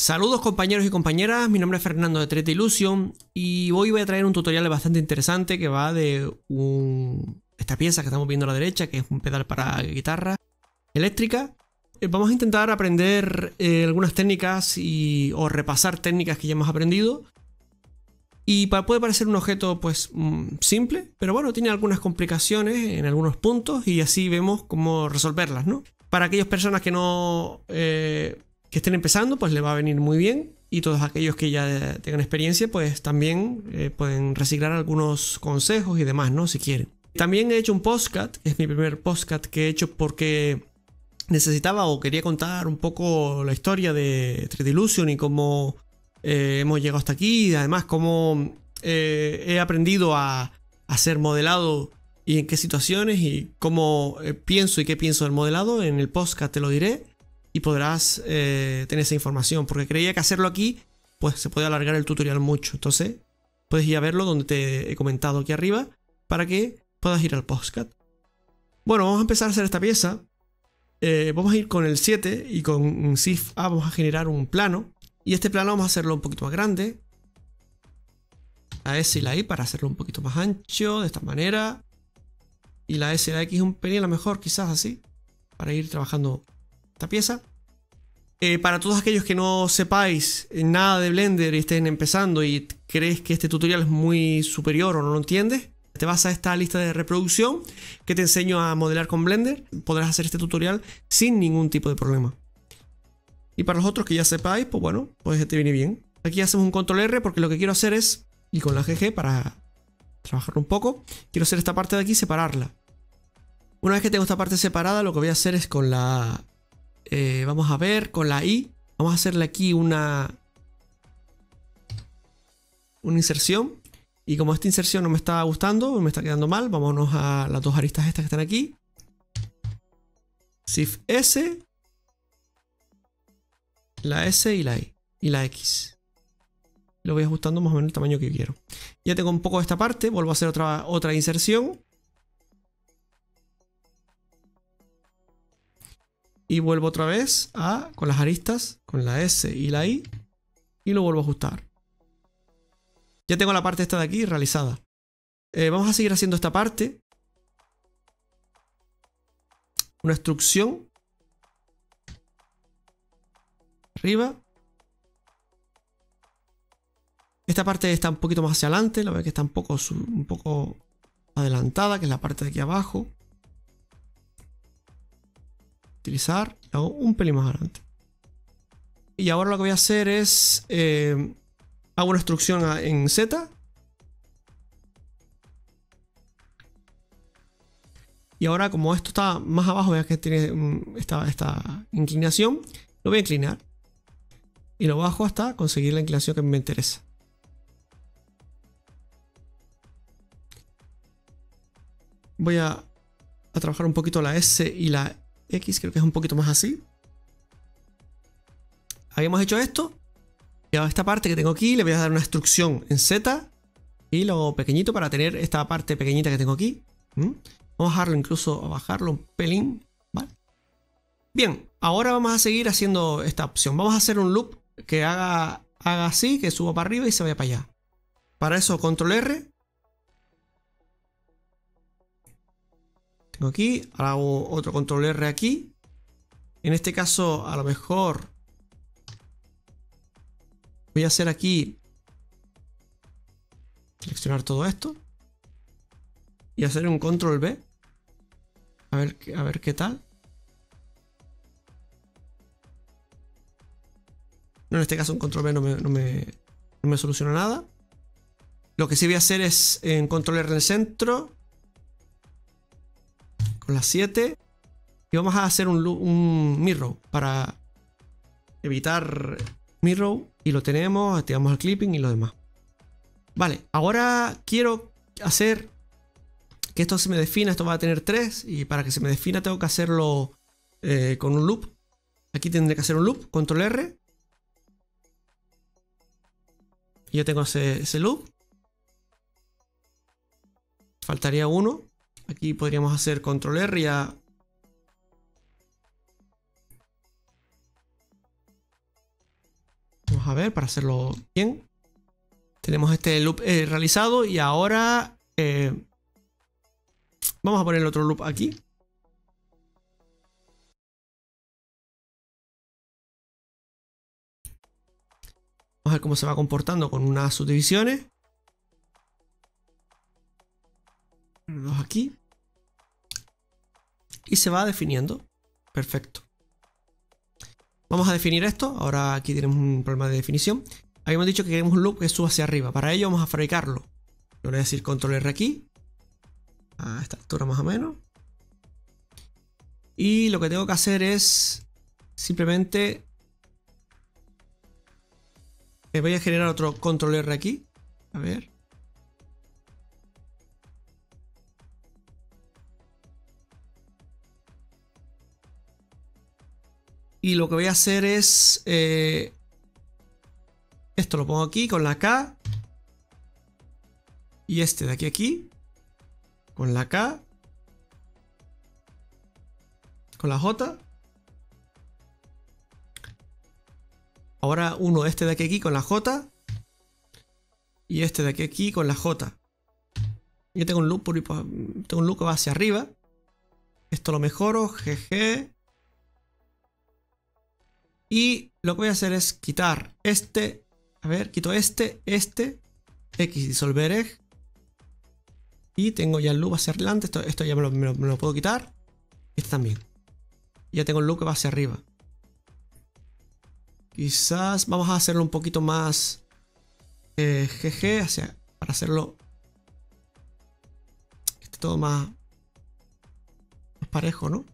Saludos compañeros y compañeras, mi nombre es Fernando de Treta Illusion y hoy voy a traer un tutorial bastante interesante que va de esta pieza que estamos viendo a la derecha, que es un pedal para guitarra eléctrica. Eh, vamos a intentar aprender eh, algunas técnicas y, o repasar técnicas que ya hemos aprendido. Y puede parecer un objeto pues mm, simple, pero bueno, tiene algunas complicaciones en algunos puntos y así vemos cómo resolverlas, ¿no? Para aquellas personas que no... Eh, que estén empezando, pues le va a venir muy bien. Y todos aquellos que ya tengan experiencia, pues también eh, pueden reciclar algunos consejos y demás, ¿no? Si quieren. También he hecho un postcat, es mi primer postcat que he hecho porque necesitaba o quería contar un poco la historia de 3D Illusion y cómo eh, hemos llegado hasta aquí y además cómo eh, he aprendido a, hacer modelado y en qué situaciones y cómo pienso y qué pienso del modelado. En el postcat te lo diré y podrás eh, tener esa información. Porque creía que hacerlo aquí, pues se puede alargar el tutorial mucho. Entonces, puedes ir a verlo donde te he comentado aquí arriba para que puedas ir al postcat. Bueno, vamos a empezar a hacer esta pieza. Eh, vamos a ir con el 7 y con Shift A vamos a generar un plano. Y este plano vamos a hacerlo un poquito más grande. La S y la I para hacerlo un poquito más ancho, de esta manera. Y la S y la X un pelín mejor, quizás así. Para ir trabajando esta pieza. Eh, para todos aquellos que no sepáis nada de Blender y estén empezando y crees que este tutorial es muy superior o no lo entiendes, te vas a esta lista de reproducción que te enseño a modelar con Blender. Podrás hacer este tutorial sin ningún tipo de problema. Y para los otros que ya sepáis, pues bueno, pues te viene bien. Aquí hacemos un control R porque lo que quiero hacer es, y con la GG para trabajarlo un poco, quiero hacer esta parte de aquí separarla. Una vez que tengo esta parte separada, lo que voy a hacer es con la eh, vamos a ver con la I. Vamos a hacerle aquí una, una inserción. Y como esta inserción no me está gustando, me está quedando mal, vámonos a las dos aristas estas que están aquí. Shift S. La S y la I. Y la X. Lo voy ajustando más o menos el tamaño que quiero. Ya tengo un poco de esta parte, vuelvo a hacer otra, otra inserción. Y vuelvo otra vez a con las aristas, con la S y la I. Y lo vuelvo a ajustar. Ya tengo la parte esta de aquí realizada. Eh, vamos a seguir haciendo esta parte. Una instrucción. Arriba. Esta parte está un poquito más hacia adelante. La veo que está un poco, un poco adelantada, que es la parte de aquí abajo utilizar, hago un pelín más adelante. Y ahora lo que voy a hacer es, eh, hago una instrucción en Z. Y ahora como esto está más abajo, veas que tiene esta, esta inclinación, lo voy a inclinar. Y lo bajo hasta conseguir la inclinación que me interesa. Voy a, a trabajar un poquito la S y la X creo que es un poquito más así. Habíamos hecho esto. Y a esta parte que tengo aquí le voy a dar una instrucción en Z. Y lo pequeñito para tener esta parte pequeñita que tengo aquí. Vamos a bajarlo incluso, a bajarlo un pelín. ¿vale? Bien, ahora vamos a seguir haciendo esta opción. Vamos a hacer un loop que haga, haga así, que suba para arriba y se vaya para allá. Para eso, control R. Tengo aquí, ahora hago otro control R aquí. En este caso, a lo mejor voy a hacer aquí seleccionar todo esto y hacer un control B. A ver, a ver qué tal. No, en este caso un control B no me, no me, no me soluciona nada. Lo que sí voy a hacer es en control R en el centro las 7. Y vamos a hacer un, un mirror para evitar mirror. Y lo tenemos, activamos el clipping y lo demás. Vale, ahora quiero hacer que esto se me defina. Esto va a tener 3. Y para que se me defina tengo que hacerlo eh, con un loop. Aquí tendré que hacer un loop, control R. Yo tengo ese loop. Faltaría uno. Aquí podríamos hacer control R ya. Vamos a ver para hacerlo bien. Tenemos este loop eh, realizado y ahora eh, vamos a poner el otro loop aquí. Vamos a ver cómo se va comportando con unas subdivisiones. Aquí. Y se va definiendo. Perfecto. Vamos a definir esto. Ahora aquí tenemos un problema de definición. Habíamos dicho que queremos un loop que suba hacia arriba. Para ello vamos a fabricarlo. Le voy a decir control R aquí. A esta altura más o menos. Y lo que tengo que hacer es simplemente... Me voy a generar otro control R aquí. A ver. Y lo que voy a hacer es... Eh, esto lo pongo aquí con la K. Y este de aquí aquí. Con la K. Con la J. Ahora uno, este de aquí aquí con la J. Y este de aquí aquí con la J. Yo tengo un loop, tengo un loop que va hacia arriba. Esto lo mejoro, GG. Y lo que voy a hacer es quitar este. A ver, quito este, este. X disolver egg. Y tengo ya el loop hacia adelante. Esto, esto ya me lo, puedo quitar. Este también. Ya tengo el loop que va hacia arriba. Quizás vamos a hacerlo un poquito más GG, eh, hacia, para hacerlo este todo más, más parejo, ¿no?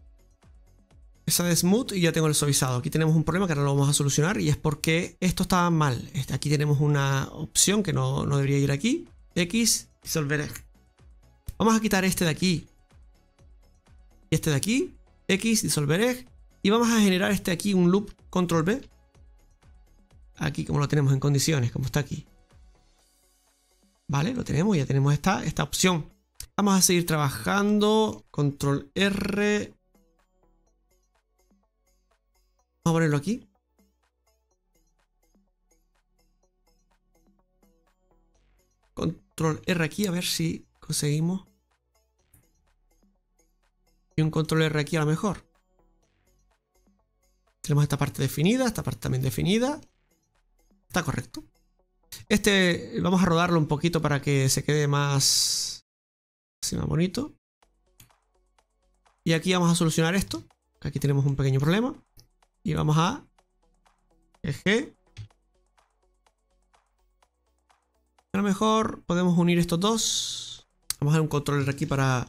Esa de smooth y ya tengo el suavizado. Aquí tenemos un problema que ahora lo vamos a solucionar y es porque esto estaba mal. Este, aquí tenemos una opción que no, debería ir aquí. X, disolver. Vamos a quitar este de aquí. Y este de aquí. X, disolver. Y vamos a generar este aquí, un loop control B. Aquí como lo tenemos en condiciones, como está aquí. Vale, lo tenemos, ya tenemos esta, esta opción. Vamos a seguir trabajando. Control R. Vamos a ponerlo aquí. Control R aquí, a ver si conseguimos. Y un control R aquí a lo mejor. Tenemos esta parte definida, esta parte también definida. Está correcto. Este vamos a rodarlo un poquito para que se quede más, más bonito. Y aquí vamos a solucionar esto. Aquí tenemos un pequeño problema. Y vamos a eje. A lo mejor podemos unir estos dos. Vamos a dar un controller aquí para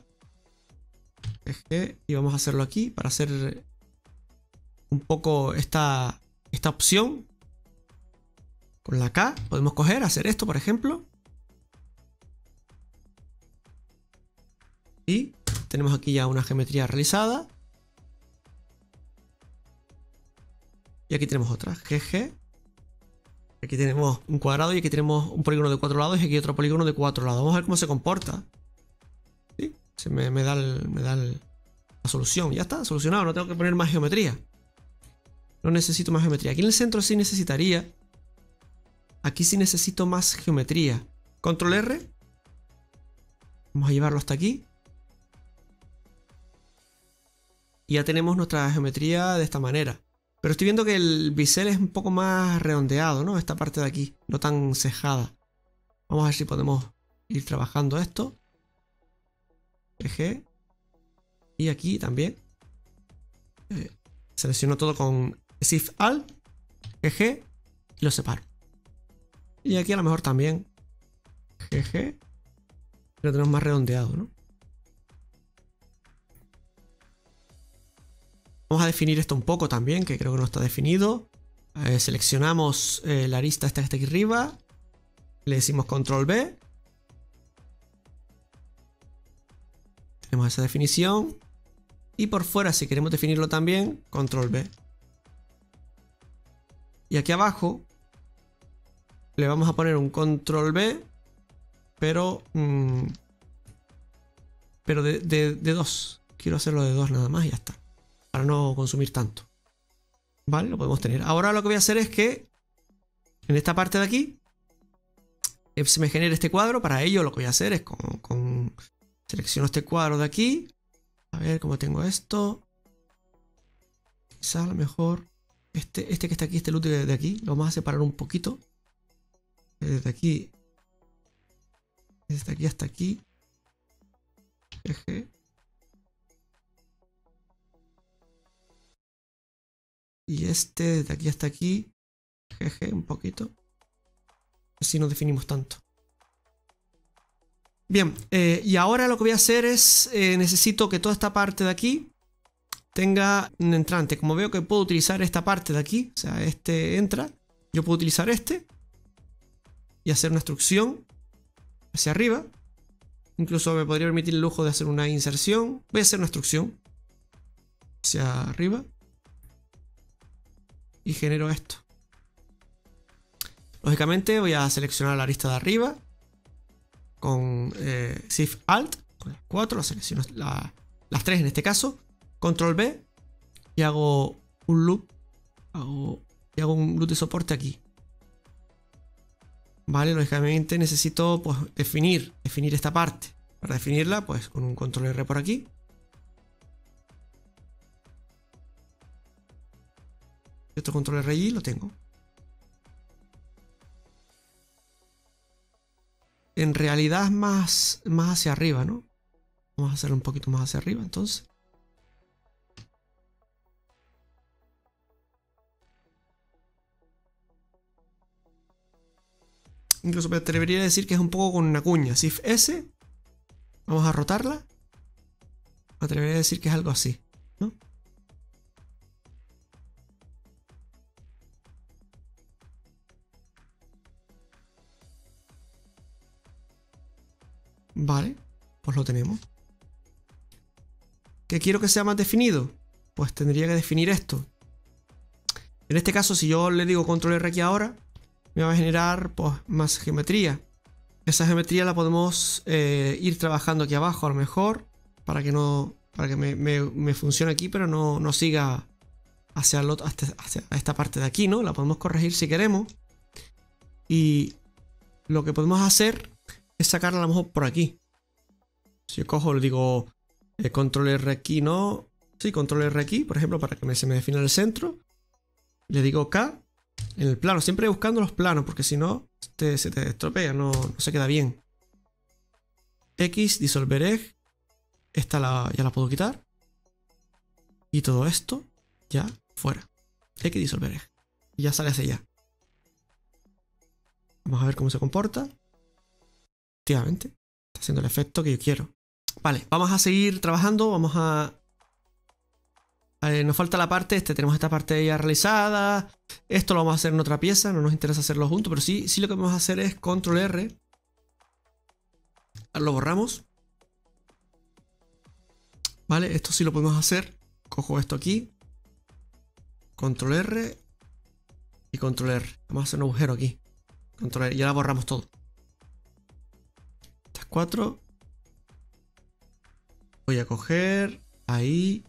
eje. Y vamos a hacerlo aquí para hacer un poco esta, esta opción. Con la K podemos coger, hacer esto, por ejemplo. Y tenemos aquí ya una geometría realizada. Y aquí tenemos otra, GG. Aquí tenemos un cuadrado y aquí tenemos un polígono de cuatro lados y aquí otro polígono de cuatro lados. Vamos a ver cómo se comporta. ¿Sí? Se me, da, me da la solución. Ya está, solucionado. No tengo que poner más geometría. No necesito más geometría. Aquí en el centro sí necesitaría. Aquí sí necesito más geometría. Control R. Vamos a llevarlo hasta aquí. Y ya tenemos nuestra geometría de esta manera. Pero estoy viendo que el bisel es un poco más redondeado, ¿no? Esta parte de aquí, no tan cejada. Vamos a ver si podemos ir trabajando esto. Eje. Y aquí también. Eh, selecciono todo con Shift Alt. Eje. Y lo separo. Y aquí a lo mejor también. Eje. Lo tenemos más redondeado, ¿no? Vamos a definir esto un poco también, que creo que no está definido. Eh, seleccionamos eh, la arista esta que está aquí arriba. Le decimos control B. Tenemos esa definición. Y por fuera, si queremos definirlo también, control B. Y aquí abajo le vamos a poner un control B, pero, mm, pero de, de dos. Quiero hacerlo de dos nada más y ya está para no consumir tanto. ¿Vale? Lo podemos tener. Ahora lo que voy a hacer es que en esta parte de aquí eh, se me genera este cuadro. Para ello lo que voy a hacer es con, selecciono este cuadro de aquí. A ver cómo tengo esto. Quizá a lo mejor este, este que está aquí, este loot de aquí, lo vamos a separar un poquito. Desde aquí. Desde aquí hasta aquí. Eje. Y este desde aquí hasta aquí. Jeje, un poquito. Así no definimos tanto. Bien, eh, y ahora lo que voy a hacer es, eh, necesito que toda esta parte de aquí tenga un entrante. Como veo que puedo utilizar esta parte de aquí, o sea, este entra, yo puedo utilizar este y hacer una instrucción hacia arriba. Incluso me podría permitir el lujo de hacer una inserción. Voy a hacer una instrucción hacia arriba y genero esto. Lógicamente voy a seleccionar la lista de arriba con eh, Shift Alt, con 4, selecciono las 3 en este caso, Control B y hago un loop, y hago un loop de soporte aquí. Vale, lógicamente necesito pues, definir, definir esta parte. Para definirla, pues con un control R por aquí. Otro control R allí lo tengo. En realidad es más, más hacia arriba, ¿no? Vamos a hacerlo un poquito más hacia arriba entonces. Incluso me atrevería a decir que es un poco con una cuña. Shift S. Vamos a rotarla. Me atrevería a decir que es algo así. ¿no? Vale, pues lo tenemos. ¿Qué quiero que sea más definido? Pues tendría que definir esto. En este caso, si yo le digo control R aquí ahora, me va a generar pues, más geometría. Esa geometría la podemos eh, ir trabajando aquí abajo a lo mejor para que no para que me, funcione aquí pero no, no siga hacia, el otro, hacia esta parte de aquí, ¿no? La podemos corregir si queremos. Y lo que podemos hacer es sacarla a lo mejor por aquí. Si yo cojo, le digo eh, control R aquí, ¿no? Sí, control R aquí, por ejemplo, para que se me defina el centro. Le digo K en el plano, siempre buscando los planos, porque si no, se te estropea, no, se queda bien. X, disolver egg. Esta la, ya la puedo quitar. Y todo esto ya fuera. X, disolver egg. Y ya sale hacia allá. Vamos a ver cómo se comporta. Efectivamente, está haciendo el efecto que yo quiero. Vale, vamos a seguir trabajando, vamos a... nos falta la parte, este, tenemos esta parte ya realizada. Esto lo vamos a hacer en otra pieza, no nos interesa hacerlo junto, pero sí, sí lo que vamos a hacer es control R. Lo borramos. Vale, esto sí lo podemos hacer. Cojo esto aquí. Control R. Y control R. Vamos a hacer un agujero aquí. Control R. Y ahora borramos todo. 4. Voy a coger ahí.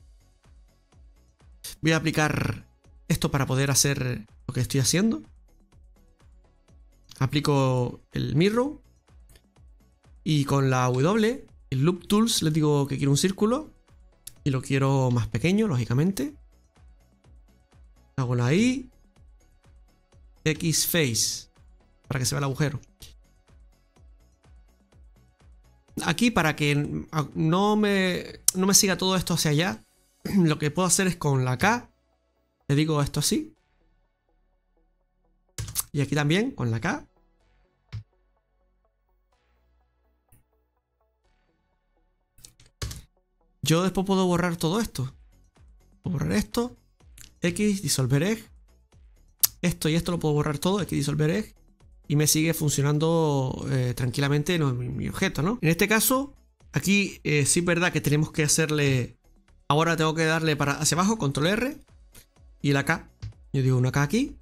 Voy a aplicar esto para poder hacer lo que estoy haciendo. Aplico el mirror. Y con la W, el Loop Tools, le digo que quiero un círculo. Y lo quiero más pequeño, lógicamente. Hago la I. X Face. Para que se vea el agujero. Aquí para que no me, no me siga todo esto hacia allá, lo que puedo hacer es con la K, le digo esto así. Y aquí también con la K. Yo después puedo borrar todo esto. Puedo borrar esto. X, disolver egg. Esto y esto lo puedo borrar todo. X, disolver egg y me sigue funcionando eh, tranquilamente mi, objeto, ¿no? En este caso, aquí eh, sí es verdad que tenemos que hacerle... Ahora tengo que darle para hacia abajo, control R y la K. Yo digo una K aquí.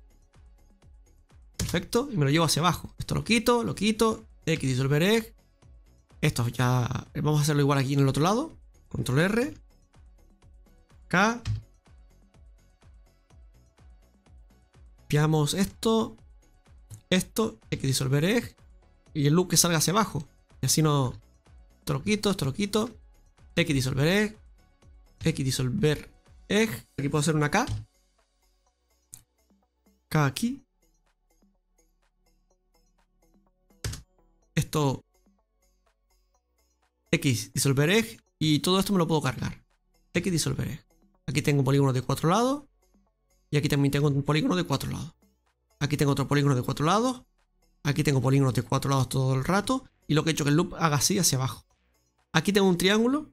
Perfecto. Y me lo llevo hacia abajo. Esto lo quito, lo quito. X disolver egg. Esto ya... Vamos a hacerlo igual aquí en el otro lado. Control R. K. Copiamos esto esto, X disolver egg, y el loop que salga hacia abajo. Y así no... Esto lo quito, esto lo quito. X disolver egg, X disolver egg. Aquí puedo hacer una K. K aquí. Esto X disolver egg y todo esto me lo puedo cargar. X disolver egg. Aquí tengo un polígono de cuatro lados y aquí también tengo un polígono de cuatro lados. Aquí tengo otro polígono de cuatro lados. Aquí tengo polígonos de cuatro lados todo el rato. Y lo que he hecho es que el loop haga así hacia abajo. Aquí tengo un triángulo.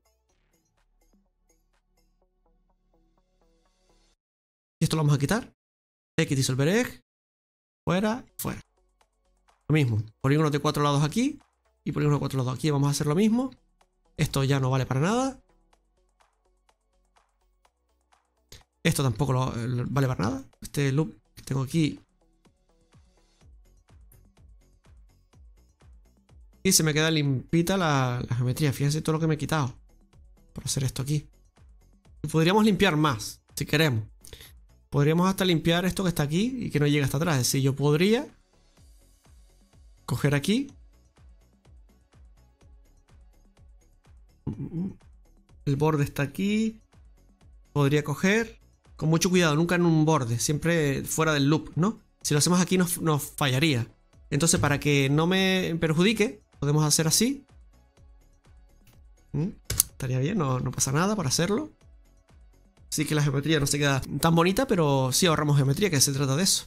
Y esto lo vamos a quitar. X disolver egg. Fuera, fuera. Lo mismo. Polígonos de cuatro lados aquí. Y polígonos de cuatro lados aquí. Vamos a hacer lo mismo. Esto ya no vale para nada. Esto tampoco vale para nada. Este loop que tengo aquí Y se me queda limpita la, geometría. Fíjense todo lo que me he quitado. Por hacer esto aquí. Podríamos limpiar más, si queremos. Podríamos hasta limpiar esto que está aquí y que no llega hasta atrás. Es decir, yo podría coger aquí. El borde está aquí. Podría coger. Con mucho cuidado, nunca en un borde. Siempre fuera del loop, ¿no? Si lo hacemos aquí nos fallaría. Entonces, para que no me perjudique, podemos hacer así. ¿Mm? Estaría bien, no, pasa nada para hacerlo. Así que la geometría no se queda tan bonita, pero sí ahorramos geometría, que se trata de eso.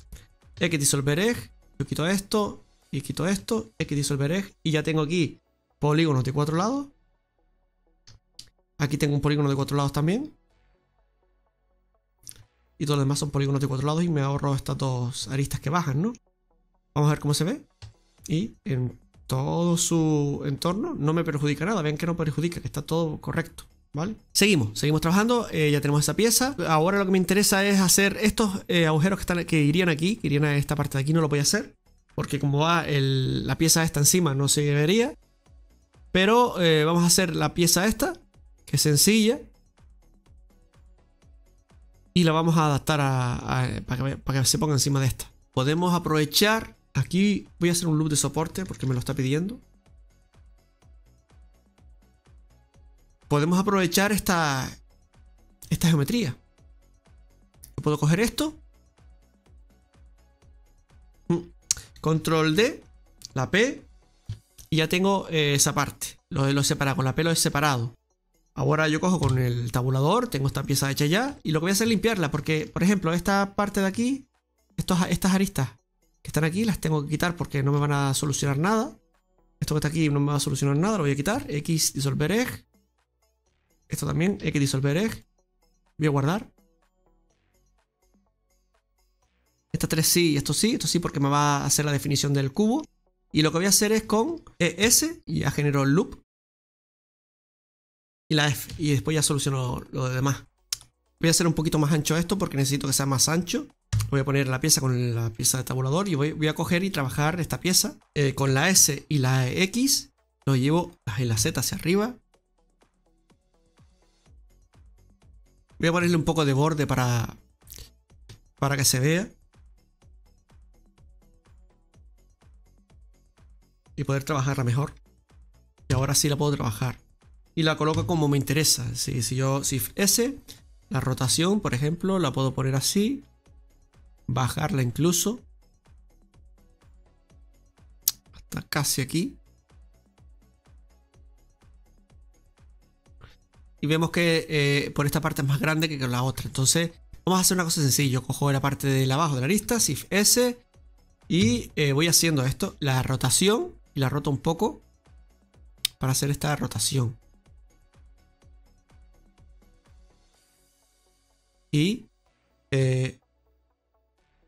X disolver egg, yo quito esto y quito esto, X disolver egg, y ya tengo aquí polígonos de cuatro lados. Aquí tengo un polígono de cuatro lados también. Y todos los demás son polígonos de cuatro lados y me ahorro estas dos aristas que bajan, ¿no? Vamos a ver cómo se ve. Y en todo su entorno no me perjudica nada. Vean que no perjudica, que está todo correcto. ¿Vale? Seguimos, seguimos trabajando, eh, ya tenemos esa pieza. Ahora lo que me interesa es hacer estos eh, agujeros que, están, que irían aquí, que irían a esta parte de aquí, no lo voy a hacer. Porque como va la pieza esta encima no se vería. Pero eh, vamos a hacer la pieza esta, que es sencilla. Y la vamos a adaptar para, para que se ponga encima de esta. Podemos aprovechar Aquí voy a hacer un loop de soporte porque me lo está pidiendo. Podemos aprovechar esta, esta geometría. puedo coger esto. Mm. Control D, la P, y ya tengo eh, esa parte. Lo lo separado, con la P lo he separado. Ahora yo cojo con el tabulador, tengo esta pieza hecha ya, y lo que voy a hacer es limpiarla, porque, por ejemplo, esta parte de aquí, estas aristas que están aquí las tengo que quitar porque no me van a solucionar nada. Esto que está aquí no me va a solucionar nada, lo voy a quitar. X disolver egg. Esto también, X disolver egg. Voy a guardar. Esta 3 sí esto sí, esto sí porque me va a hacer la definición del cubo. Y lo que voy a hacer es con ES y ya genero el loop. Y la F. Y después ya soluciono lo demás. Voy a hacer un poquito más ancho esto porque necesito que sea más ancho. Voy a poner la pieza con la pieza de tabulador y voy, a coger y trabajar esta pieza eh, con la S y la X. Lo llevo en la Z hacia arriba. Voy a ponerle un poco de borde para, para que se vea. Y poder trabajarla mejor. Y ahora sí la puedo trabajar. Y la coloco como me interesa. Si, si yo, si S, la rotación, por ejemplo, la puedo poner así bajarla incluso. Hasta casi aquí. Y vemos que eh, por esta parte es más grande que con la otra. Entonces vamos a hacer una cosa sencilla. Cojo la parte de abajo de la arista Shift S y eh, voy haciendo esto la rotación y la roto un poco para hacer esta rotación. Y eh,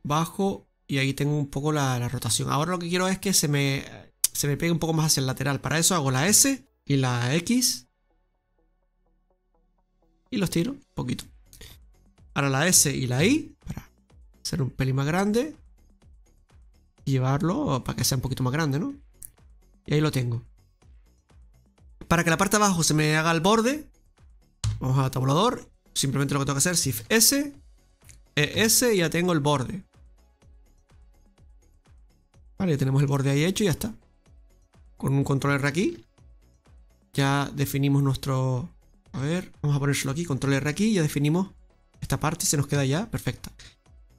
bajo y ahí tengo un poco la, rotación. Ahora lo que quiero es que se me, se me pegue un poco más hacia el lateral. Para eso hago la S y la X. Y los tiro un poquito. Ahora la S y la I para hacer un pelín más grande. Y llevarlo para que sea un poquito más grande, ¿no? Y ahí lo tengo. Para que la parte de abajo se me haga el borde, vamos a tabulador. Simplemente lo que tengo que hacer es Shift S, ES y ya tengo el borde. Vale, tenemos el borde ahí hecho y ya está. Con un control R aquí. Ya definimos nuestro... A ver, vamos a ponérselo aquí, control R aquí, ya definimos esta parte, se nos queda ya, perfecta.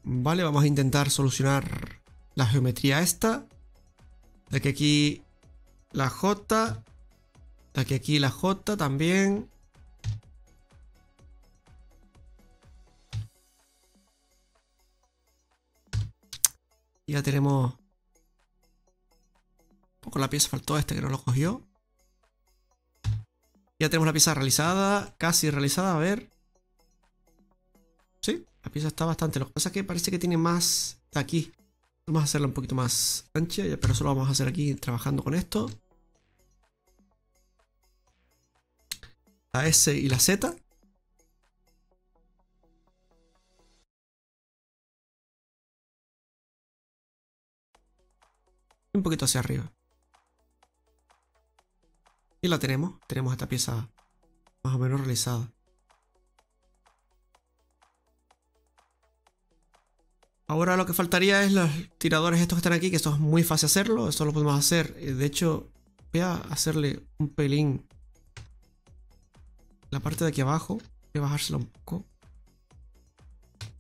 Vale, vamos a intentar solucionar la geometría esta. De que aquí la J. De que aquí la J también. Ya tenemos... Un poco la pieza faltó este que no lo cogió. Ya tenemos la pieza realizada, casi realizada, a ver. Sí, la pieza está bastante. Lo que pasa que parece que tiene más de aquí. Vamos a hacerla un poquito más ancha, pero eso lo vamos a hacer aquí trabajando con esto. La S y la Z. Un poquito hacia arriba. Y la tenemos. Tenemos esta pieza más o menos realizada. Ahora lo que faltaría es los tiradores estos que están aquí, que esto es muy fácil hacerlo. Eso lo podemos hacer. Eh, de hecho, voy a hacerle un pelín la parte de aquí abajo. Voy a bajársela un poco.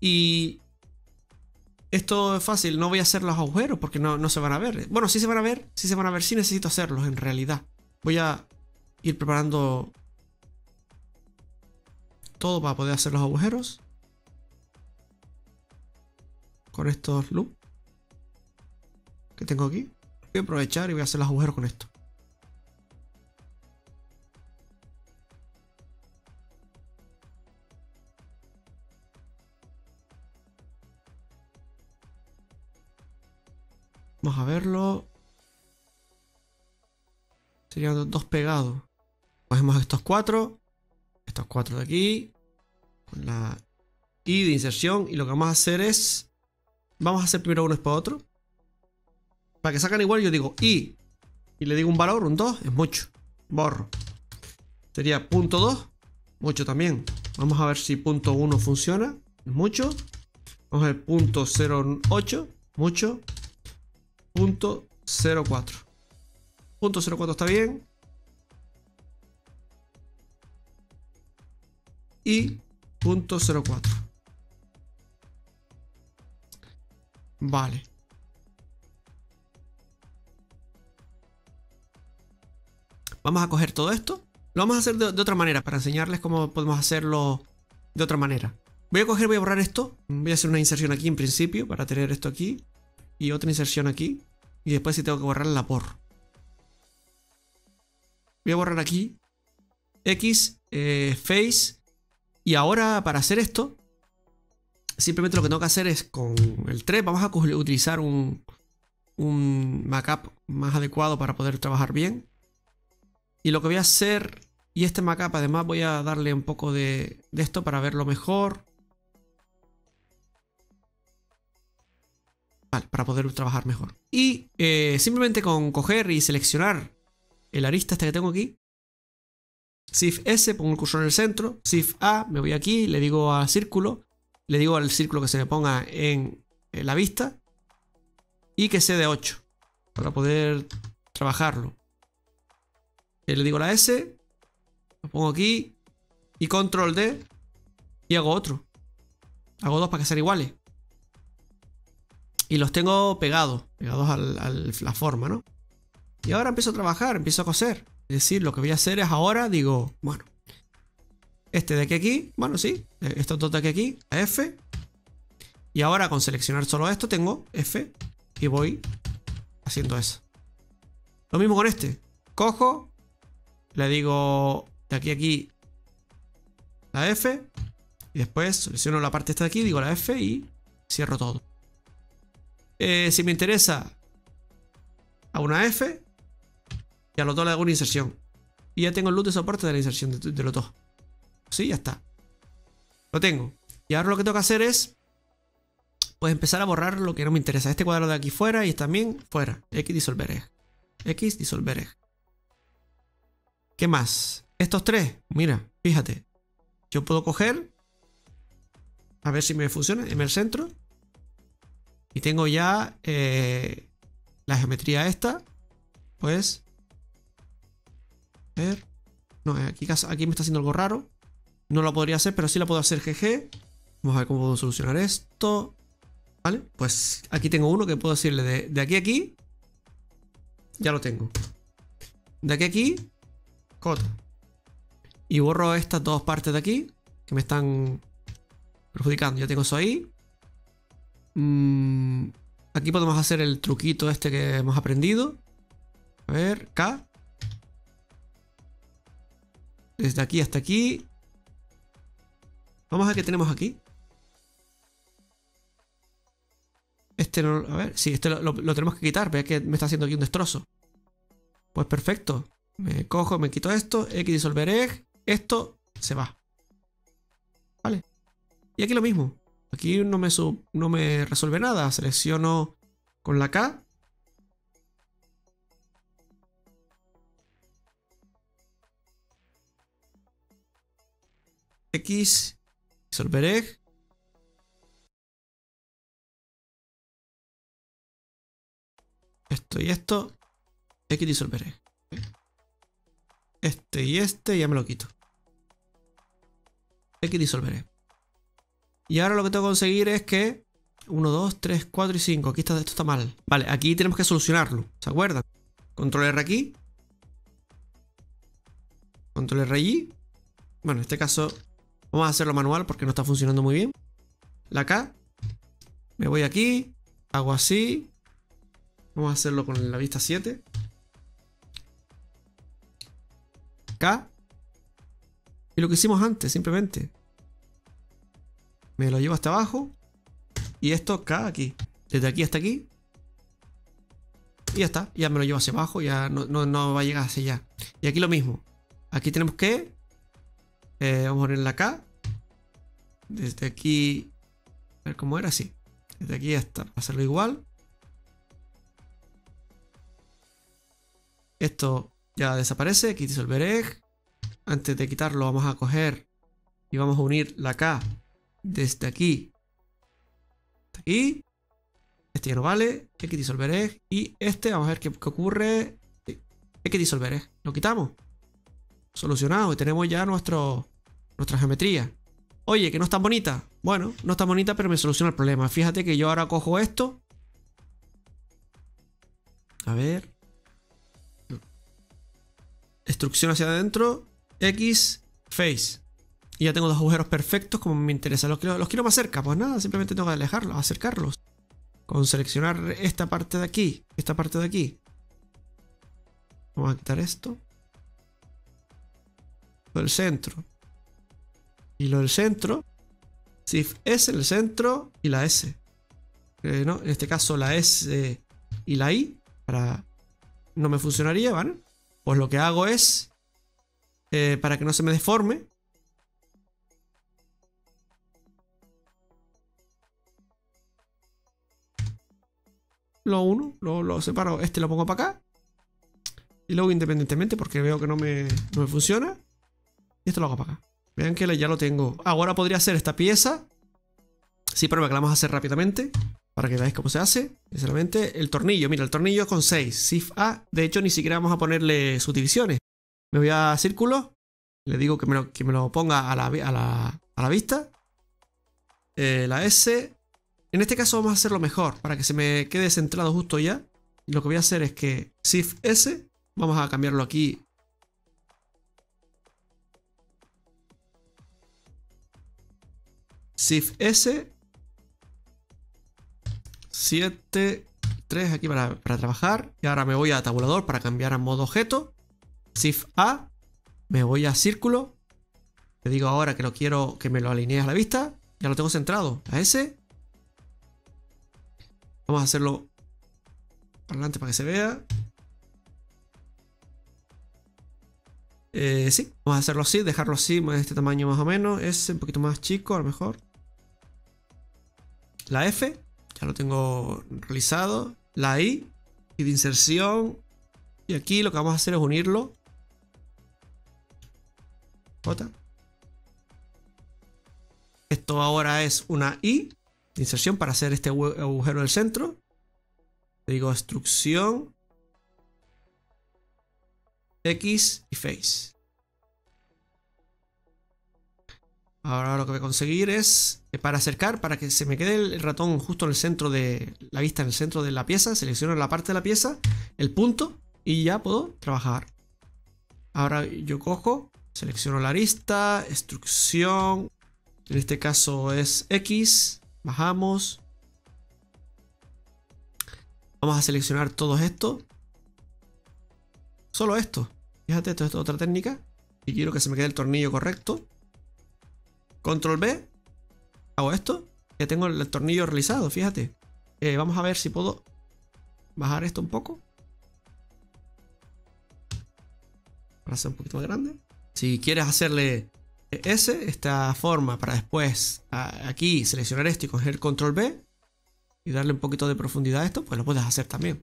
Y esto es fácil, no voy a hacer los agujeros porque no, no se van a ver. Bueno, sí se van a ver, sí se van a ver, sí necesito hacerlos en realidad. Voy a ir preparando todo para poder hacer los agujeros. Con estos loops que tengo aquí. Voy a aprovechar y voy a hacer los agujeros con esto. Vamos a verlo. Serían dos pegados. Cogemos estos cuatro. Estos cuatro de aquí. Con la I de inserción. Y lo que vamos a hacer es... Vamos a hacer primero uno para otro. Para que sacan igual yo digo I. Y le digo un valor, un 2. Es mucho. Borro. Sería punto 2. Mucho también. Vamos a ver si punto 1 funciona. Mucho. Vamos a ver punto 08. Mucho. Punto 04. Punto 04 está bien. Y punto 04. Vale. Vamos a coger todo esto. Lo vamos a hacer de, otra manera para enseñarles cómo podemos hacerlo de otra manera. Voy a coger, voy a borrar esto. Voy a hacer una inserción aquí en principio para tener esto aquí. Y otra inserción aquí. Y después si tengo que borrar la borro. Voy a borrar aquí. X, eh, face. Y ahora para hacer esto, simplemente lo que tengo que hacer es con el 3 vamos a utilizar un, un más adecuado para poder trabajar bien. Y lo que voy a hacer, y este backup además voy a darle un poco de, de esto para verlo mejor. Vale, para poder trabajar mejor. Y eh, simplemente con coger y seleccionar el arista este que tengo aquí. Shift S, pongo el cursor en el centro. Shift A, me voy aquí, le digo al círculo. Le digo al círculo que se me ponga en, la vista. Y que sea de 8. Para poder trabajarlo. Y le digo la S. Lo pongo aquí. Y control D. Y hago otro. Hago dos para que sean iguales. Y los tengo pegados, pegados a la forma, ¿no? Y ahora empiezo a trabajar, empiezo a coser. Es decir, lo que voy a hacer es ahora, digo, bueno, este de aquí aquí, bueno, sí, estos dos de aquí aquí, a F. Y ahora con seleccionar solo esto tengo F y voy haciendo eso. Lo mismo con este. Cojo, le digo de aquí a aquí la F. Y después selecciono la parte esta de aquí, digo la F y cierro todo. Eh, si me interesa a una F y a los dos le hago una inserción. Y ya tengo el loop de soporte de la inserción de, de los dos. Sí, ya está. Lo tengo. Y ahora lo que tengo que hacer es pues empezar a borrar lo que no me interesa. Este cuadro de aquí fuera y también fuera. X disolver X disolver ¿Qué más? Estos tres. Mira, fíjate. Yo puedo coger. A ver si me funciona. En el centro. Y tengo ya eh, la geometría esta, pues... Ver... No, aquí, aquí me está haciendo algo raro. No lo podría hacer, pero sí la puedo hacer GG. Vamos a ver cómo puedo solucionar esto. ¿Vale? Pues aquí tengo uno que puedo decirle de, de aquí a aquí. Ya lo tengo. De aquí a aquí, cota. Y borro estas dos partes de aquí que me están perjudicando. Ya tengo eso ahí. Mm, aquí podemos hacer el truquito este que hemos aprendido. A ver, K. Desde aquí hasta aquí. Vamos a ver qué tenemos aquí. Este no... A ver, sí, este lo, tenemos que quitar. Vea que me está haciendo aquí un destrozo. Pues perfecto. Me cojo, me quito esto. X disolver. Esto se va. Vale. Y aquí lo mismo. Aquí no me resuelve nada. Selecciono con la K. X. Egg. Esto y esto. X disolveré. Este y este ya me lo quito. X disolveré. Y ahora lo que tengo que conseguir es que 1, 2, 3, 4 y 5. Aquí está, esto está mal. Vale, aquí tenemos que solucionarlo. ¿Se acuerdan? Control R aquí. Control R allí. Bueno, en este caso vamos a hacerlo manual porque no está funcionando muy bien. La K. Me voy aquí. Hago así. Vamos a hacerlo con la vista 7. K. Y lo que hicimos antes, simplemente. Me lo llevo hasta abajo. Y esto K aquí. Desde aquí hasta aquí. Y ya está. Ya me lo llevo hacia abajo. Ya no, va a llegar hacia allá. Y aquí lo mismo. Aquí tenemos que... Eh, vamos a poner la K. Desde aquí... A ver cómo era así. Desde aquí hasta hacerlo igual. Esto ya desaparece. Aquí disolver Antes de quitarlo vamos a coger y vamos a unir la K desde aquí hasta aquí. Este ya no vale. X disolver Y este, vamos a ver qué, ocurre. X disolver Lo quitamos. Solucionado. Y tenemos ya nuestro, nuestra geometría. Oye, que no está bonita. Bueno, no está bonita, pero me soluciona el problema. Fíjate que yo ahora cojo esto. A ver. Instrucción hacia adentro, X, face. Y ya tengo dos agujeros perfectos como me interesa. Los quiero, los quiero más cerca, pues nada, simplemente tengo que alejarlos, acercarlos. Con seleccionar esta parte de aquí, esta parte de aquí. Vamos a quitar esto. Del centro. Y lo del centro. Shift S en el centro y la S. Eh, no, en este caso la S y la I. Para. No me funcionaría, ¿vale? Pues lo que hago es, eh, para que no se me deforme, lo uno, lo, separo, este lo pongo para acá. Y luego independientemente, porque veo que no me, no me funciona. Y esto lo hago para acá. Vean que ya lo tengo. Ahora podría hacer esta pieza. Sí, pero me la vamos a hacer rápidamente. Para que veáis cómo se hace. Sinceramente, el tornillo. Mira, el tornillo con 6. Shift A. De hecho, ni siquiera vamos a ponerle subdivisiones. Me voy a círculo. Le digo que me lo, que me lo ponga a la, a la, vista. Eh, la S. En este caso vamos a hacerlo mejor. Para que se me quede centrado justo ya. Lo que voy a hacer es que Shift S. Vamos a cambiarlo aquí. Shift S 7, 3 aquí para, trabajar. Y ahora me voy a tabulador para cambiar a modo objeto. Shift A. Me voy a círculo. Le digo ahora que lo quiero que me lo alinee a la vista. Ya lo tengo centrado. A ese. Vamos a hacerlo para adelante para que se vea. Eh, sí, vamos a hacerlo así, dejarlo así, de este tamaño más o menos. Ese un poquito más chico a lo mejor. La F. Ya lo tengo realizado. La I y de inserción. Y aquí lo que vamos a hacer es unirlo. J. Esto ahora es una I de inserción para hacer este agujero del centro. Le digo instrucción. X y face. Ahora lo que voy a conseguir es, para acercar, para que se me quede el ratón justo en el centro de la vista, en el centro de la pieza, selecciono la parte de la pieza, el punto, y ya puedo trabajar. Ahora yo cojo, selecciono la arista, instrucción, en este caso es X, bajamos. Vamos a seleccionar todo esto. Solo esto. Fíjate, esto es otra técnica. Y quiero que se me quede el tornillo correcto. Control B. Hago esto. Ya tengo el tornillo realizado, fíjate. Eh, vamos a ver si puedo bajar esto un poco. Para hacer un poquito más grande. Si quieres hacerle S, esta forma, para después aquí seleccionar esto y coger control B y darle un poquito de profundidad a esto, pues lo puedes hacer también.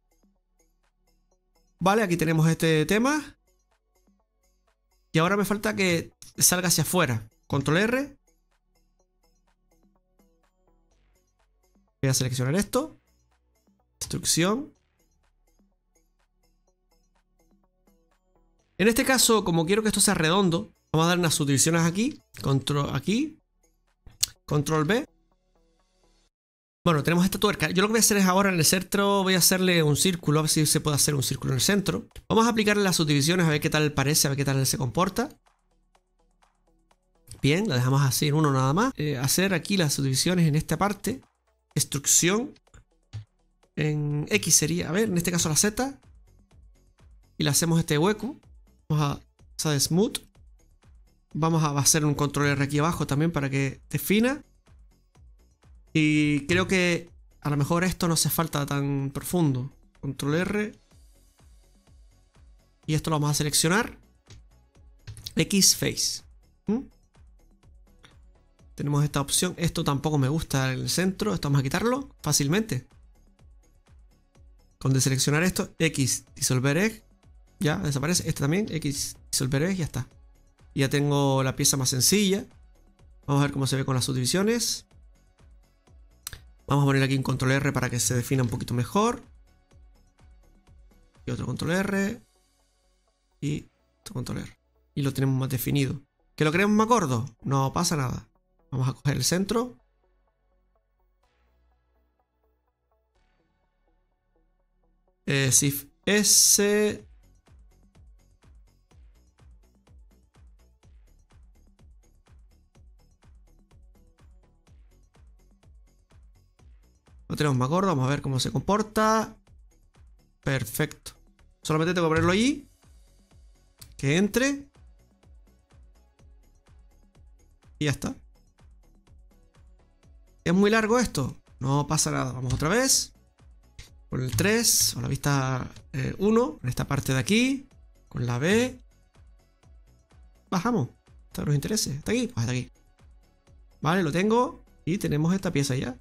Vale, aquí tenemos este tema. Y ahora me falta que salga hacia afuera. Control R. Voy a seleccionar esto. Instrucción. En este caso, como quiero que esto sea redondo, vamos a dar unas subdivisiones aquí. Control aquí. Control B. Bueno, tenemos esta tuerca. Yo lo que voy a hacer es ahora en el centro voy a hacerle un círculo, a ver si se puede hacer un círculo en el centro. Vamos a aplicarle las subdivisiones a ver qué tal parece, a ver qué tal se comporta. Bien, la dejamos así en uno nada más. Eh, hacer aquí las subdivisiones en esta parte. Instrucción. En X sería, a ver, en este caso la Z. Y le hacemos este hueco. Vamos a hacer smooth. Vamos a hacer un control R aquí abajo también para que defina. Y creo que a lo mejor esto no hace falta tan profundo. Control R. Y esto lo vamos a seleccionar. X Face. Tenemos esta opción. Esto tampoco me gusta en el centro. Esto vamos a quitarlo fácilmente. Con deseleccionar esto, X disolver. Ya desaparece. Este también, X disolver egg, ya está. Ya tengo la pieza más sencilla. Vamos a ver cómo se ve con las subdivisiones. Vamos a poner aquí un control R para que se defina un poquito mejor. Y otro control R. Y otro control R. Y lo tenemos más definido. ¿Que lo queremos más gordo? No pasa nada. Vamos a coger el centro. Eh, S. Lo tenemos más gordo, vamos a ver cómo se comporta. Perfecto. Solamente tengo que ponerlo allí. Que entre. Y ya está. ¿Es muy largo esto? No pasa nada. Vamos otra vez. Con el 3, o la vista 1, eh, en esta parte de aquí. Con la B. Bajamos. Hasta nos interese. ¿Está aquí? Pues está aquí. Vale, lo tengo. Y tenemos esta pieza ya.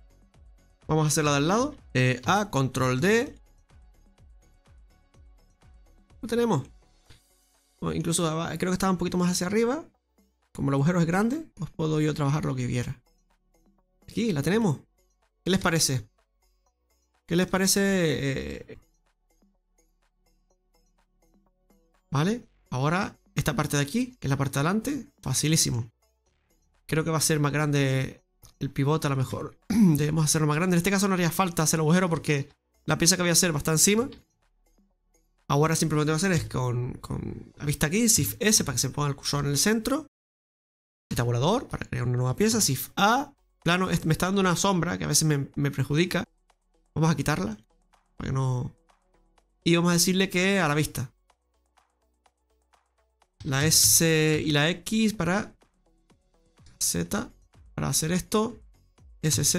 Vamos a hacerla de al lado. Eh, a, control D. Lo tenemos. incluso creo que estaba un poquito más hacia arriba. Como el agujero es grande, pues puedo yo trabajar lo que quiera. Aquí, la tenemos. ¿Qué les parece? ¿Qué les parece? Eh, vale. Ahora, esta parte de aquí, que es la parte de adelante, facilísimo. Creo que va a ser más grande el pivote a lo mejor debemos hacerlo más grande. En este caso no haría falta hacer el agujero porque la pieza que voy a hacer va a estar encima. Ahora simplemente voy a hacer es con, la vista aquí, Shift S para que se ponga el cursor en el centro. Tabulador para crear una nueva pieza, Shift A. Plano, me está dando una sombra que a veces me, me perjudica. Vamos a quitarla. Para que no... Y vamos a decirle que a la vista. La S y la X para Z. Para hacer esto, SZ.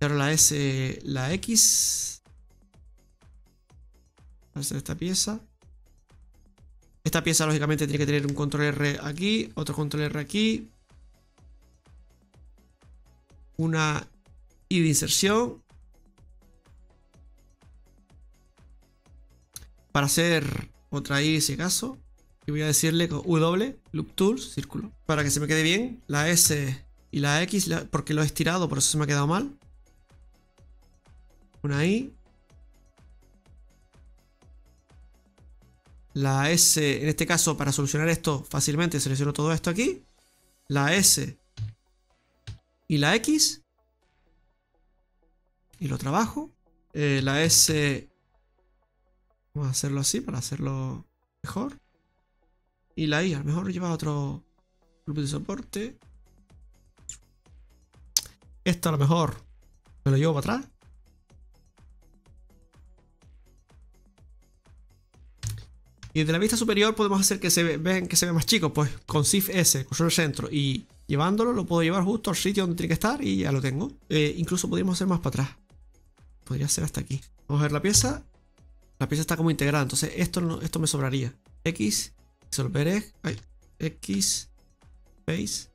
Y ahora la S, la X. Para hacer esta pieza. Esta pieza lógicamente tiene que tener un control R aquí, otro control R aquí. Una I de inserción. Para hacer otra I, si acaso. Y voy a decirle con W, Loop Tools, círculo. Para que se me quede bien la S y la X, porque lo he estirado, por eso se me ha quedado mal. Una I. La S, en este caso, para solucionar esto fácilmente, selecciono todo esto aquí. La S y la X. Y lo trabajo. Eh, la S... Vamos a hacerlo así para hacerlo mejor. Y la I, a lo mejor lleva otro grupo de soporte. Esto a lo mejor me lo llevo para atrás. Y de la vista superior podemos hacer que se ve, que se ve más chico, pues con Shift S, el centro y llevándolo lo puedo llevar justo al sitio donde tiene que estar y ya lo tengo. Eh, incluso podríamos hacer más para atrás. Podría ser hasta aquí. Vamos a ver la pieza. La pieza está como integrada, entonces esto, esto me sobraría. X, disolver X, face.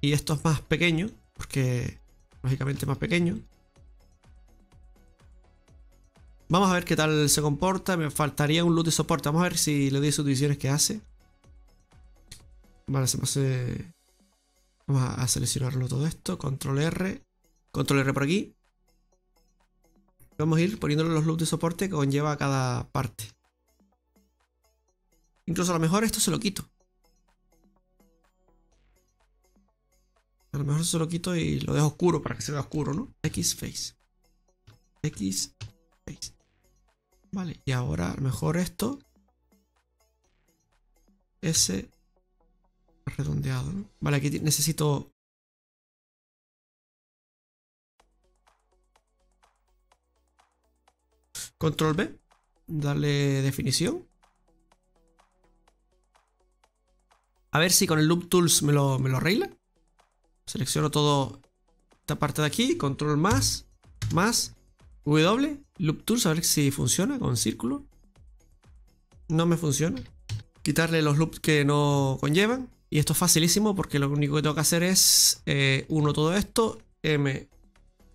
Y esto es más pequeño, porque lógicamente más pequeño. Vamos a ver qué tal se comporta. Me faltaría un loot de soporte. Vamos a ver si le doy subdivisiones que hace. Vale, se me. Vamos a seleccionarlo todo esto. Control R. Control R por aquí. Vamos a ir poniéndole los loops de soporte que conlleva cada parte. Incluso a lo mejor esto se lo quito. A lo mejor se lo quito y lo dejo oscuro para que se vea oscuro, ¿no? X face. X face. Vale, y ahora mejor esto. S redondeado, ¿no? Vale, aquí necesito... Control B. Darle definición. A ver si con el Loop Tools me lo, me lo arregla. Selecciono todo esta parte de aquí. Control más. Más. W, Loop Tools, a ver si funciona con círculo. No me funciona. Quitarle los loops que no conllevan. Y esto es facilísimo porque lo único que tengo que hacer es eh, uno todo esto, M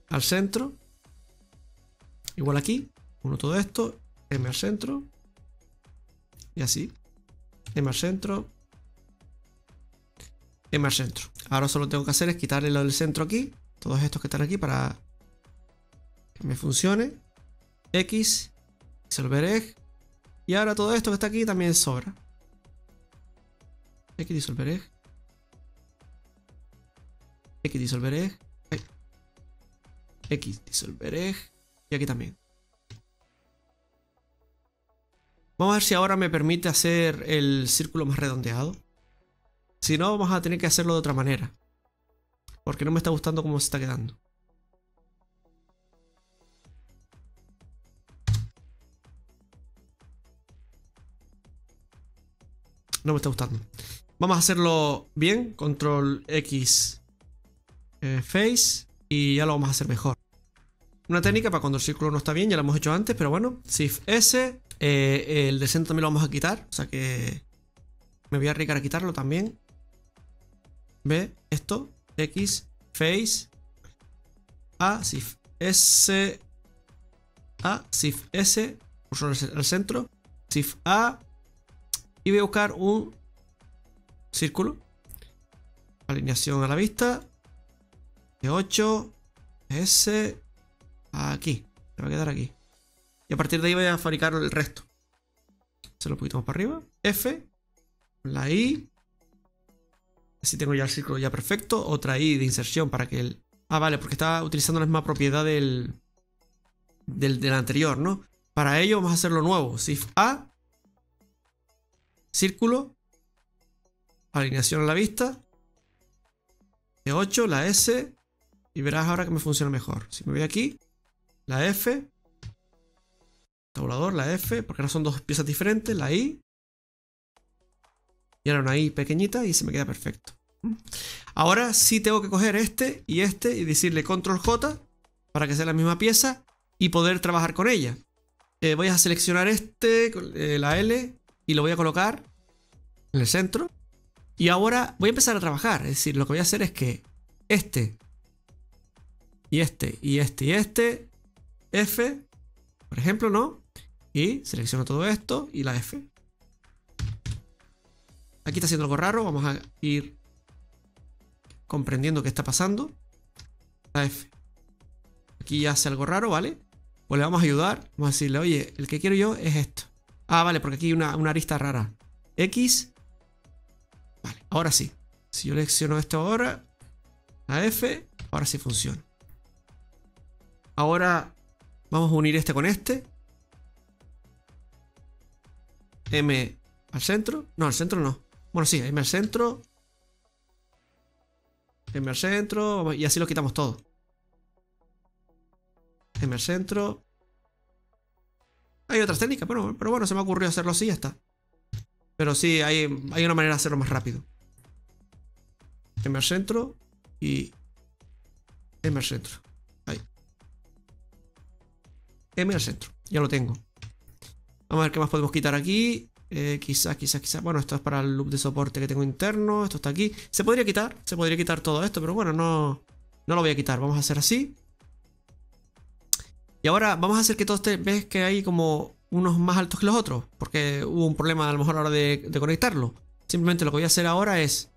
al centro. Igual aquí, uno todo esto, M al centro. Y así. M al centro. M al centro. Ahora solo tengo que hacer es quitarle lo del centro aquí. Todos estos que están aquí para que me funcione. X, disolver egg. Y ahora todo esto que está aquí también sobra. X disolver egg. X disolver egg. X disolver egg. Y aquí también. Vamos a ver si ahora me permite hacer el círculo más redondeado. Si no, vamos a tener que hacerlo de otra manera. Porque no me está gustando cómo se está quedando. No me está gustando. Vamos a hacerlo bien. Control X eh, Face. Y ya lo vamos a hacer mejor. Una técnica para cuando el círculo no está bien. Ya lo hemos hecho antes. Pero bueno. Shift S. Eh, el de centro también lo vamos a quitar. O sea que me voy a arriesgar a quitarlo también. Ve esto. X. Face. A. Shift S. A. Shift S. Cursor al centro. Shift A. Y voy a buscar un círculo. Alineación a la vista. De 8. S. Aquí. Se va a quedar aquí. Y a partir de ahí voy a fabricar el resto. Se lo poquito más para arriba. F. La I. Así tengo ya el círculo ya perfecto. Otra I de inserción para que el... Ah, vale, porque está utilizando la misma propiedad del, del, del anterior, ¿no? Para ello vamos a hacer lo nuevo. Shift A círculo, alineación a la vista, E8, la S, y verás ahora que me funciona mejor. Si me voy aquí, la F, tabulador, la F, porque ahora son dos piezas diferentes, la I, y ahora una I pequeñita y se me queda perfecto. Ahora sí tengo que coger este y este y decirle control J para que sea la misma pieza y poder trabajar con ella. Eh, voy a seleccionar este, eh, la L, y lo voy a colocar en el centro. Y ahora voy a empezar a trabajar. Es decir, lo que voy a hacer es que este y este y este y este F, por ejemplo, ¿no? Y selecciono todo esto y la F. Aquí está haciendo algo raro. Vamos a ir comprendiendo qué está pasando. La F. aquí hace algo raro, ¿vale? Pues le vamos a ayudar. Vamos a decirle, oye, el que quiero yo es esto. Ah, vale, porque aquí hay una, una arista rara. X. Vale, ahora sí. Si yo selecciono esto ahora, la F, ahora sí funciona. Ahora vamos a unir este con este. M al centro. No, al centro no. Bueno, sí, M al centro. M al centro. Y así lo quitamos todo. M al centro. Hay otras técnicas, pero, pero bueno, se me ocurrió hacerlo así y ya está. Pero sí, hay, una manera de hacerlo más rápido. Al centro y al centro. Ahí. Al centro. Ya lo tengo. Vamos a ver qué más podemos quitar aquí. Eh, quizás, quizás, quizás. Bueno, esto es para el loop de soporte que tengo interno. Esto está aquí. Se podría quitar. Se podría quitar todo esto. Pero bueno, no, no lo voy a quitar. Vamos a hacer así. Y ahora vamos a hacer que todos te ves que hay como unos más altos que los otros. Porque hubo un problema a lo mejor a la hora de, conectarlo. Simplemente lo que voy a hacer ahora es.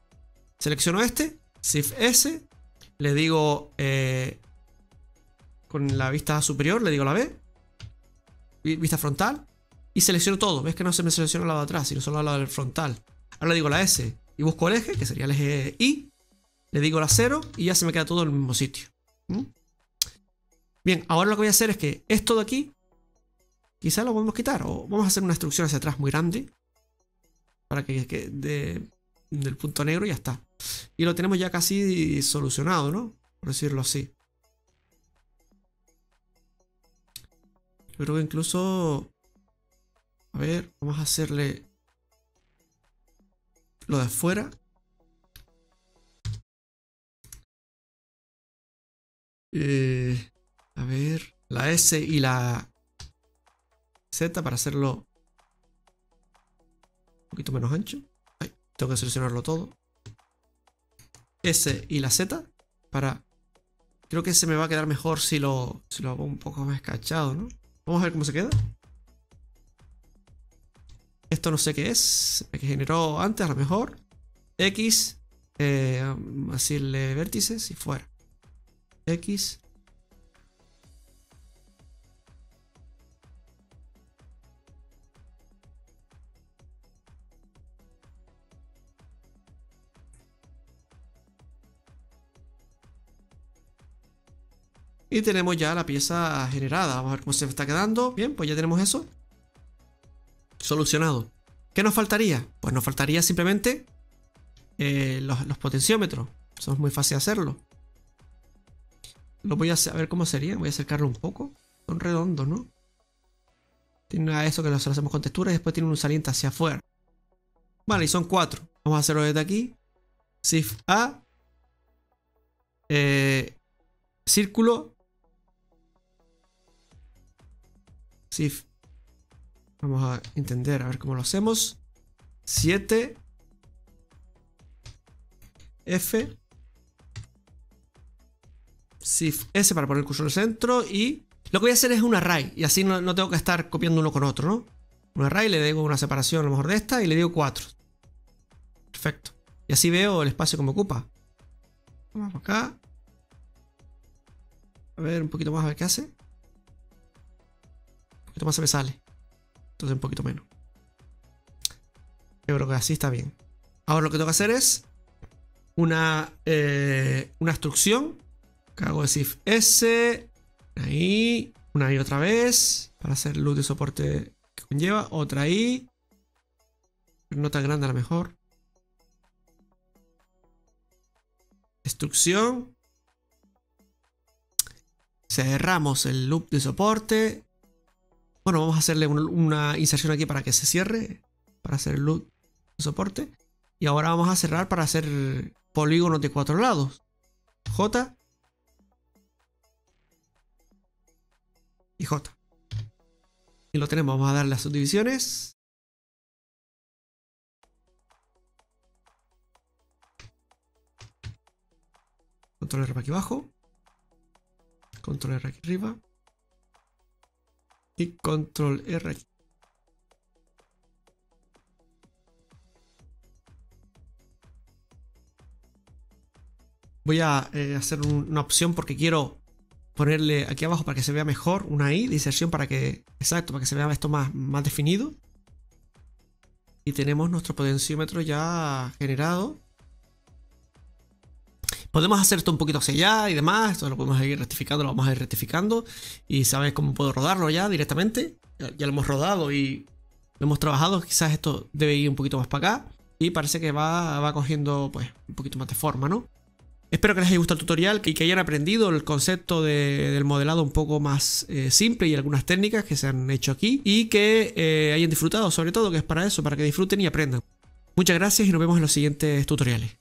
Selecciono este. Shift S. Le digo. Eh, con la vista superior. Le digo la B. Vista frontal y selecciono todo. ¿Ves que no se me selecciona el lado de atrás, sino solo el lado del frontal? Ahora le digo la S y busco el eje, que sería el eje Y. Le digo la 0 y ya se me queda todo en el mismo sitio. ¿Mm? Bien, ahora lo que voy a hacer es que esto de aquí, quizá lo podemos quitar. O vamos a hacer una instrucción hacia atrás muy grande. Para que, quede del punto negro ya está. Y lo tenemos ya casi solucionado, ¿no? Por decirlo así. Yo creo que incluso a ver, vamos a hacerle lo de afuera. Eh, a ver, la S y la Z para hacerlo un poquito menos ancho. tengo que seleccionarlo todo. S y la Z para... Creo que se me va a quedar mejor si lo, si lo hago un poco más cachado, ¿no? Vamos a ver cómo se queda. Esto no sé qué es. Que generó antes, a lo mejor. X. Eh, decirle vértices y fuera. X. Y tenemos ya la pieza generada. Vamos a ver cómo se está quedando. Bien, pues ya tenemos eso. Solucionado. ¿Qué nos faltaría? Pues nos faltaría simplemente eh, los, potenciómetros. Eso es muy fácil hacerlo. Lo voy a, hacer, a ver cómo sería. Voy a acercarlo un poco. Son redondos, ¿no? Tiene a eso que lo hacemos con textura y después tiene un saliente hacia afuera. Vale, y son cuatro. Vamos a hacerlo desde aquí. Shift A. Eh, círculo. Shift Vamos a entender, a ver cómo lo hacemos. 7. F. Shift S para poner el cursor en el centro. Y lo que voy a hacer es un array. Y así no, tengo que estar copiando uno con otro, ¿no? Un array, le digo una separación a lo mejor de esta y le digo 4. Perfecto. Y así veo el espacio que me ocupa. Vamos acá. A ver, un poquito más a ver qué hace. Poquito más se me sale. Entonces un poquito menos. Yo creo que así está bien. Ahora lo que tengo que hacer es una, eh, una instrucción. Hago de Shift S. Ahí. Una y otra vez. Para hacer luz de soporte que conlleva. Otra ahí. no tan grande a lo mejor. Instrucción. Cerramos el loop de soporte. Bueno, vamos a hacerle una inserción aquí para que se cierre. Para hacer el loop soporte. Y ahora vamos a cerrar para hacer polígonos de cuatro lados. J. Y J. Y lo tenemos. Vamos a dar las subdivisiones. Control R aquí abajo. Control R aquí arriba y control R. Voy a eh, hacer una opción porque quiero ponerle aquí abajo para que se vea mejor una I de inserción para que, exacto, para que se vea esto más, más definido. Y tenemos nuestro potenciómetro ya generado. Podemos hacer esto un poquito hacia allá y demás. Esto lo podemos ir rectificando, lo vamos a ir rectificando. Y sabes cómo puedo rodarlo ya directamente. Ya, lo hemos rodado y lo hemos trabajado. Quizás esto debe ir un poquito más para acá. Y parece que va, va cogiendo pues un poquito más de forma, ¿no? Espero que les haya gustado el tutorial y que hayan aprendido el concepto del modelado un poco más eh, simple y algunas técnicas que se han hecho aquí y que eh, hayan disfrutado sobre todo, que es para eso, para que disfruten y aprendan. Muchas gracias y nos vemos en los siguientes tutoriales.